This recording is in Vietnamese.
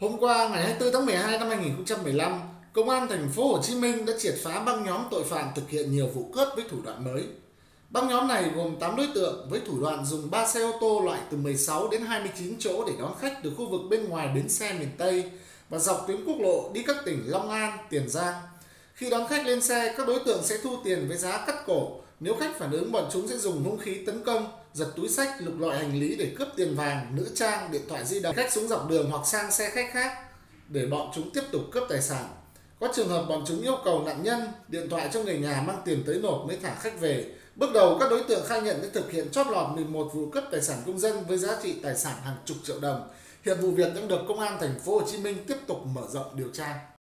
Hôm qua ngày 24 tháng 12 năm 2015, Công an thành phố Hồ Chí Minh đã triệt phá băng nhóm tội phạm thực hiện nhiều vụ cướp với thủ đoạn mới. Băng nhóm này gồm 8 đối tượng với thủ đoạn dùng 3 xe ô tô loại từ 16 đến 29 chỗ để đón khách từ khu vực bên ngoài bến xe miền Tây và dọc tuyến quốc lộ đi các tỉnh Long An, Tiền Giang. Khi đón khách lên xe, các đối tượng sẽ thu tiền với giá cắt cổ. Nếu khách phản ứng, bọn chúng sẽ dùng hung khí tấn công, giật túi sách, lục lọi hành lý để cướp tiền vàng, nữ trang, điện thoại di động. Khách xuống dọc đường hoặc sang xe khách khác để bọn chúng tiếp tục cướp tài sản. Có trường hợp bọn chúng yêu cầu nạn nhân điện thoại cho người nhà mang tiền tới nộp mới thả khách về. Bước đầu các đối tượng khai nhận đã thực hiện chót lọt 11 vụ cướp tài sản công dân với giá trị tài sản hàng chục triệu đồng. Hiện vụ việc đang được công an thành phố Hồ Chí Minh tiếp tục mở rộng điều tra.